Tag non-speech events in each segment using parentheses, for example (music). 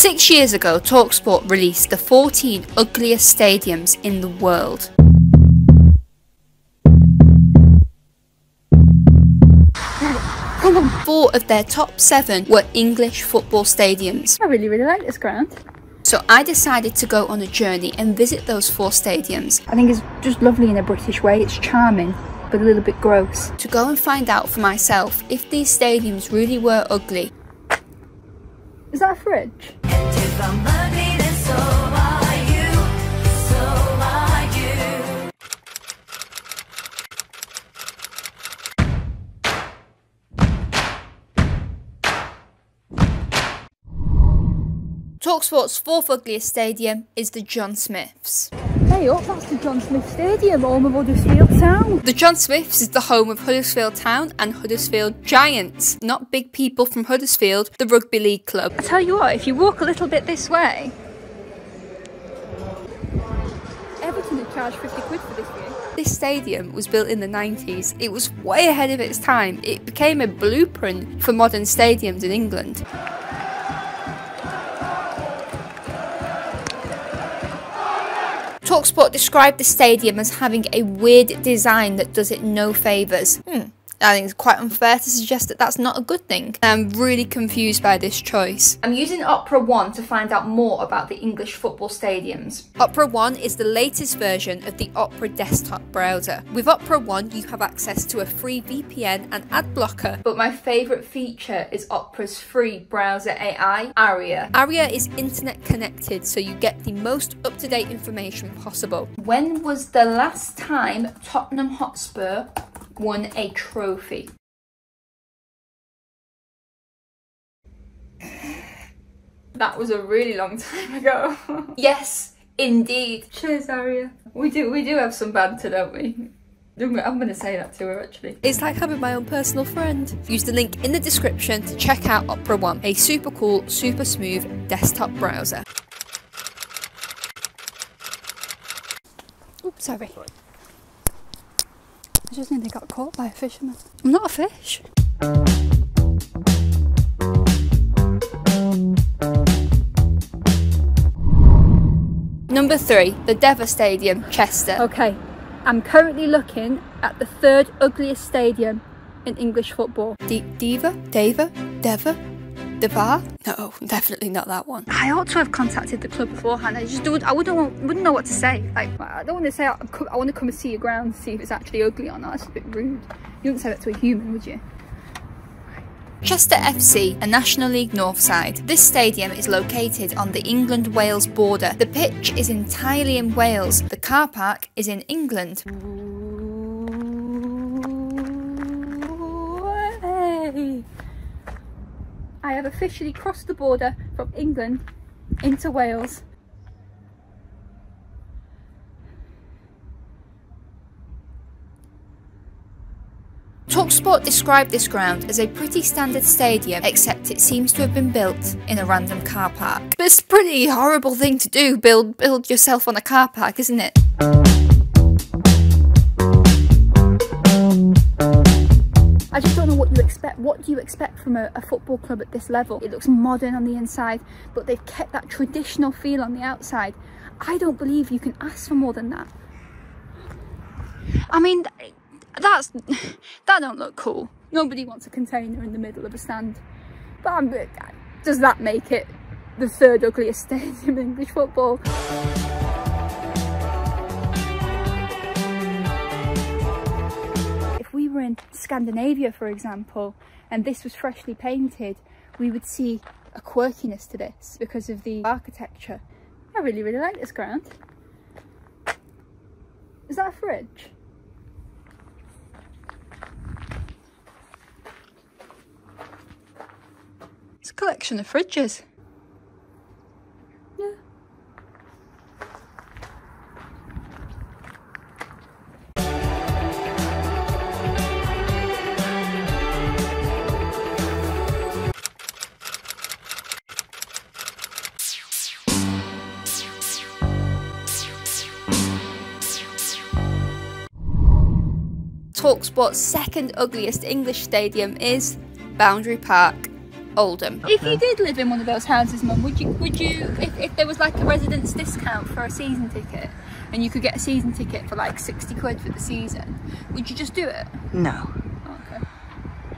Six years ago, Talksport released the 14 ugliest stadiums in the world. Four of their top seven were English football stadiums. I really, really like this ground. So I decided to go on a journey and visit those four stadiums. I think it's just lovely in a British way. It's charming, but a little bit gross. To go and find out for myself if these stadiums really were ugly. Is that a fridge? Talksport's fourth ugliest stadium is the John Smiths. Hey up, that's the John Smith Stadium, home of Huddersfield Town. The John Smiths is the home of Huddersfield Town and Huddersfield Giants, not big people from Huddersfield, the rugby league club. I tell you what, if you walk a little bit this way, Everton had charged 50 quid for this view. This stadium was built in the 90s. It was way ahead of its time. It became a blueprint for modern stadiums in England. Talksport described the stadium as having a weird design that does it no favours. Hmm. I think it's quite unfair to suggest that that's not a good thing. I'm really confused by this choice. I'm using Opera One to find out more about the English football stadiums. Opera One is the latest version of the Opera desktop browser. With Opera One, you have access to a free VPN and ad blocker, but my favourite feature is Opera's free browser AI, Aria. Aria is internet connected, so you get the most up-to-date information possible. When was the last time Tottenham Hotspur won a trophy. That was a really long time ago. (laughs) yes, indeed. Cheers, Aria. We do we do have some banter, don't we? I'm going to say that to her actually. It's like having my own personal friend. Use the link in the description to check out Opera One, a super cool, super smooth desktop browser. Oops, sorry. I just nearly got caught by a fisherman. I'm not a fish. Number three, the Deva Stadium, Chester. Okay, I'm currently looking at the third ugliest stadium in English football. D Diva? Deva? Deva? Devar? No, definitely not that one. I ought to have contacted the club beforehand. I just don't, I wouldn't, want, wouldn't know what to say. Like, I don't want to say, I, I want to come and see your ground see if it's actually ugly or not. That's a bit rude. You wouldn't say that to a human, would you? Chester FC, a National League North side. This stadium is located on the England-Wales border. The pitch is entirely in Wales. The car park is in England. I have officially crossed the border from England into Wales. Talksport described this ground as a pretty standard stadium, except it seems to have been built in a random car park. It's a pretty horrible thing to do, build build yourself on a car park, isn't it? I just don't know what you expect. What do you expect from a, a, football club at this level? It looks modern on the inside, but they've kept that traditional feel on the outside. I don't believe you can ask for more than that. I mean, that's that don't look cool. Nobody wants a container in the middle of a stand. But I'm, does that make it the third ugliest (laughs) stadium in English football? Scandinavia, for example, and this was freshly painted, we would see a quirkiness to this because of the architecture. I really, really like this ground. Is that a fridge? It's a collection of fridges. Talksport's second ugliest English stadium is Boundary Park. Oldham. If you did live in one of those houses, Mum, would you, would you, if, if there was like a residence discount for a season ticket, and you could get a season ticket for like 60 quid for the season, would you just do it? No.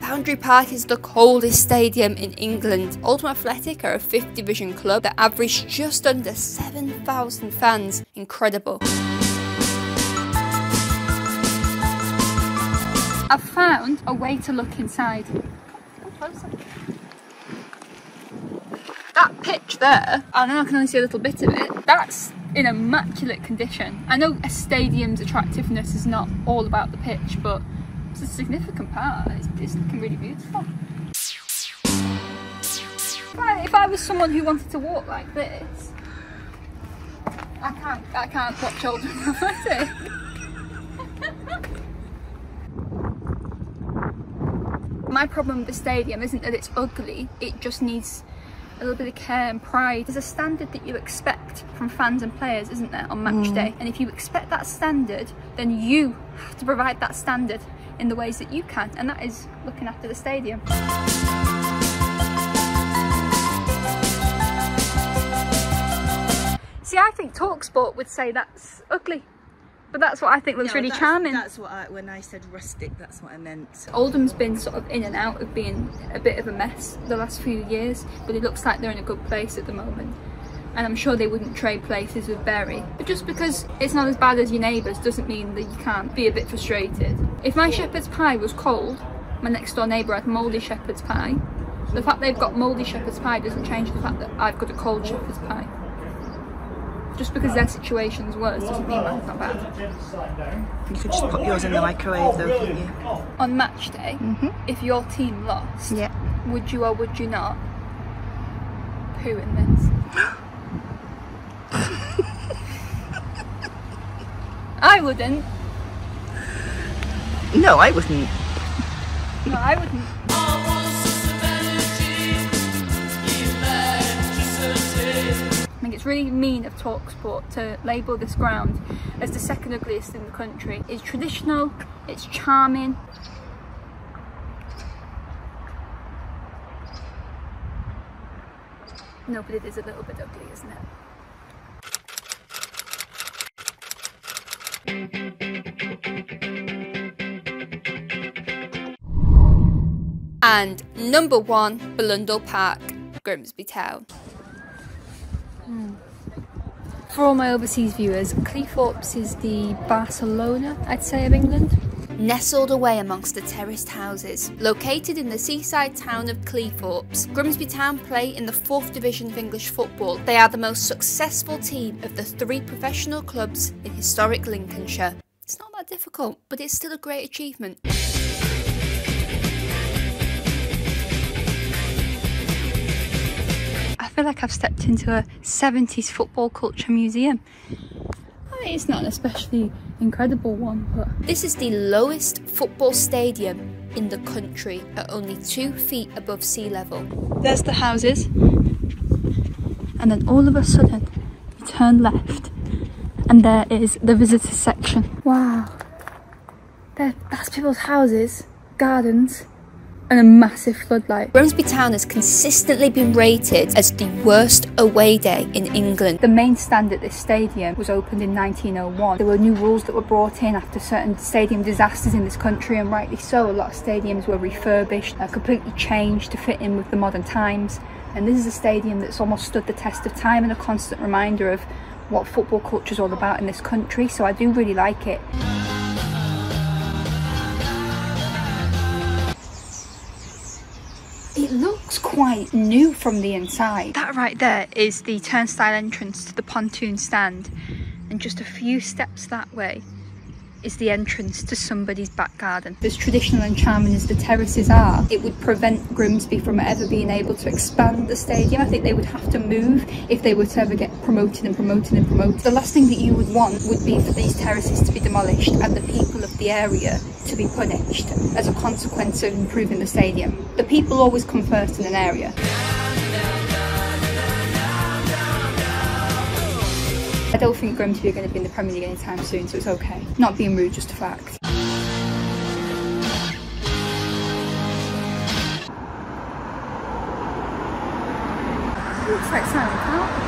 Boundary Park is the coldest stadium in England. Oldham Athletic are a 5th division club that average just under 7,000 fans. Incredible. I've found a way to look inside. That pitch there, I know I can only see a little bit of it, that's in immaculate condition. I know a stadium's attractiveness is not all about the pitch, but it's a significant part. It's, it's looking really beautiful. If I, if I was someone who wanted to walk like this, I can't, I can't watch (laughs) Oldham my problem with the stadium isn't that it's ugly, it just needs a little bit of care and pride. There's a standard that you expect from fans and players, isn't there, on match Mm. day? And if you expect that standard, then you have to provide that standard in the ways that you can, and that is looking after the stadium. See, I think Talksport would say that's ugly, but that's what I think looks No, really that's- charming. That's what I, when I said rustic, that's what I meant. Oldham's been sort of in and out of being a bit of a mess the last few years, but it looks like they're in a good place at the moment. And I'm sure they wouldn't trade places with Bury. But just because it's not as bad as your neighbours doesn't mean that you can't be a bit frustrated. If my shepherd's pie was cold, my next door neighbour had mouldy shepherd's pie, the fact they've got mouldy shepherd's pie doesn't change the fact that I've got a cold shepherd's pie. Just because their situation's worse doesn't mean mine's not bad. You could just put yours in the oh, microwave though, couldn't you? On match day, mm-hmm. if your team lost, Yeah. would you or would you not poo in this? (laughs) I wouldn't. No, I wouldn't. No, I wouldn't. Really mean of Talksport to label this ground as the second ugliest in the country. It's traditional, it's charming. No, but it is a little bit ugly, isn't it? And number one, Blundell Park, Grimsby Town. Hmm. For all my overseas viewers, Cleethorpes is the Barcelona, I'd say, of England. Nestled away amongst the terraced houses, located in the seaside town of Cleethorpes, Grimsby Town play in the 4th Division of English football. They are the most successful team of the three professional clubs in historic Lincolnshire. It's not that difficult, but it's still a great achievement. Feel like I've stepped into a 70s football culture museum. I mean, it's not an especially incredible one, but This is the lowest football stadium in the country at only two feet above sea level. there's the houses. And then all of a sudden, you turn left, and there is the visitor section. Wow. There, that's people's houses, gardens, and a massive floodlight. Grimsby Town has consistently been rated as the worst away day in England. The main stand at this stadium was opened in 1901. There were new rules that were brought in after certain stadium disasters in this country, and rightly so. A lot of stadiums were refurbished, uh, completely changed to fit in with the modern times. And this is a stadium that's almost stood the test of time and a constant reminder of what football culture is all about in this country. So I do really like it. It looks quite new from the inside. That right there is the turnstile entrance to the pontoon stand, and just a few steps that way is the entrance to somebody's back garden. As traditional and charming as the terraces are, it would prevent Grimsby from ever being able to expand the stadium. I think they would have to move if they were to ever get promoted and promoted and promoted. The last thing that you would want would be for these terraces to be demolished and the people of the area to be punished as a consequence of improving the stadium. The people always come first in an area. I don't think Grimsby are going to be in the Premier League anytime soon, so it's okay. Not being rude, just a fact. Looks like Simon Cowell.